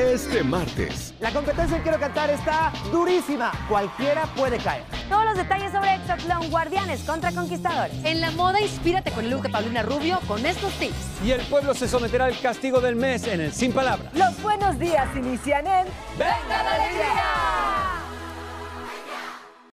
este martes. La competencia en Quiero Cantar está durísima. Cualquiera puede caer. Todos los detalles sobre Exoclone Guardianes contra Conquistadores. En la moda, inspírate con el look de Paulina Rubio con estos tips. Y el pueblo se someterá al castigo del mes en el Sin Palabras. Los buenos días inician en... ¡Venga la alegría!